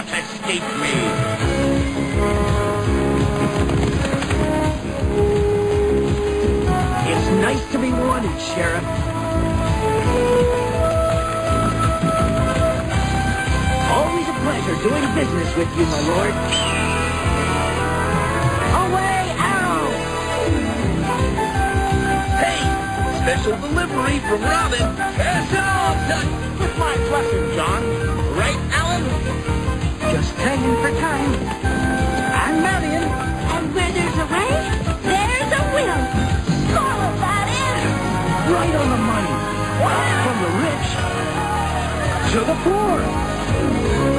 escaped me. It's nice to be wanted, Sheriff. Always a pleasure doing business with you, my lord. Away, Arrow! Hey, special delivery from Robin. Pass it on, money from the rich to the poor.